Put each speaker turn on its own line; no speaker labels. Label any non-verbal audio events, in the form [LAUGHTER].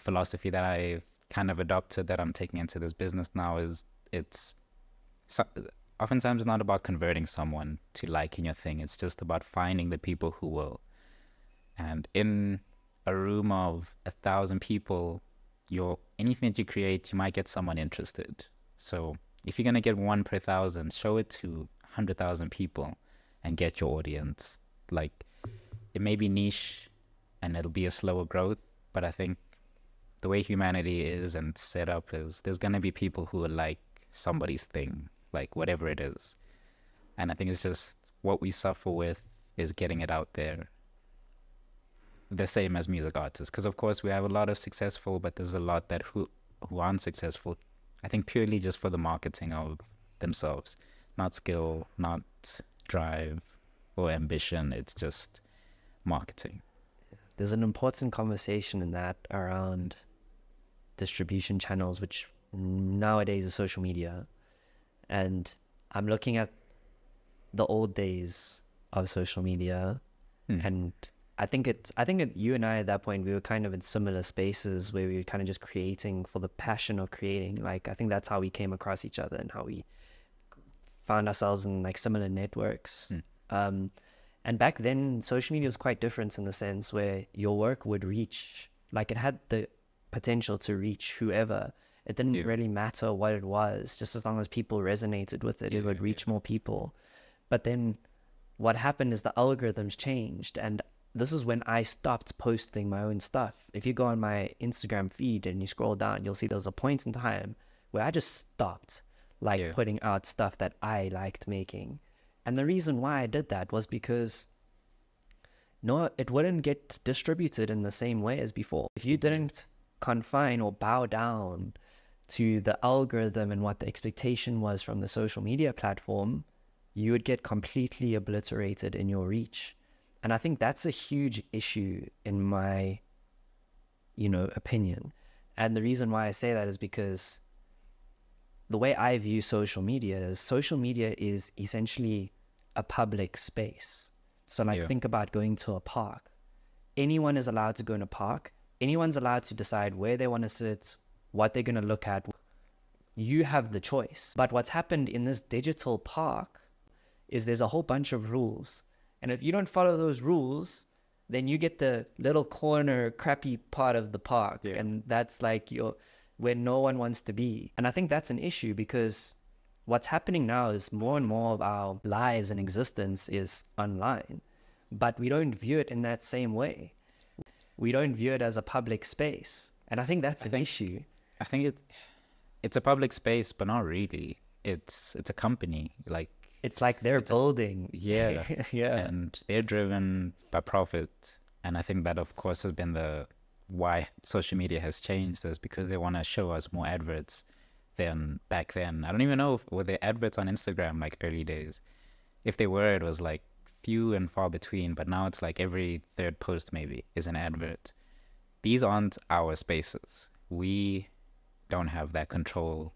philosophy that I've kind of adopted that I'm taking into this business now is it's so, oftentimes it's not about converting someone to liking your thing. It's just about finding the people who will. And in a room of a thousand people, your anything that you create, you might get someone interested. So if you're gonna get one per thousand, show it to hundred thousand people and get your audience. Like it may be niche and it'll be a slower growth, but I think the way humanity is and set up is there's gonna be people who are like somebody's thing, like whatever it is. And I think it's just what we suffer with is getting it out there. The same as music artists, because of course we have a lot of successful, but there's a lot that who who aren't successful. I think purely just for the marketing of themselves, not skill, not drive or ambition. It's just marketing.
There's an important conversation in that around distribution channels, which nowadays is social media. And I'm looking at the old days of social media
Hmm.
and I think it's I think it, you and I at that point we were kind of in similar spaces where we were kind of just creating for the passion of creating. Like I think that's how we came across each other and how we found ourselves in like similar networks.
Hmm.
Um, and back then, social media was quite different in the sense where your work would reach, like it had the potential to reach whoever. It didn't
Yeah.
really matter what it was, just as long as people resonated with it,
Yeah,
it would reach more people. But then what happened is the algorithms changed and this is when I stopped posting my own stuff. If you go on my Instagram feed and you scroll down, you'll see there was a point in time where I just stopped like
Yeah.
putting out stuff that I liked making. And the reason why I did that was because no, it wouldn't get distributed in the same way as before. If you didn't confine or bow down to the algorithm and what the expectation was from the social media platform, you would get completely obliterated in your reach. And I think that's a huge issue in my, you know, opinion. And the reason why I say that is because the way I view social media is social media is essentially a public space. So like
Yeah.
think about going to a park. Anyone is allowed to go in a park. Anyone's allowed to decide where they want to sit, what they're going to look at. You have the choice. But what's happened in this digital park is there's a whole bunch of rules. And if you don't follow those rules, then you get the little corner crappy part of the park.
Yeah.
And that's like your where no one wants to be. And I think that's an issue because what's happening now is more and more of our lives and existence is online. But we don't view it in that same way. We don't view it as a public space. And I think that's
I
an
think-
issue.
I think it's it's a public space, but not really. It's it's a company. Like
It's like they're building.
yeah, [LAUGHS]
yeah.
and they're driven by profit. And I think that, of course, has been the why social media has changed. Is because they want to show us more adverts than back then. I don't even know if were there adverts on Instagram like early days. If they were, it was like few and far between. But now it's like every third post maybe is an advert. These aren't our spaces. We don't have that control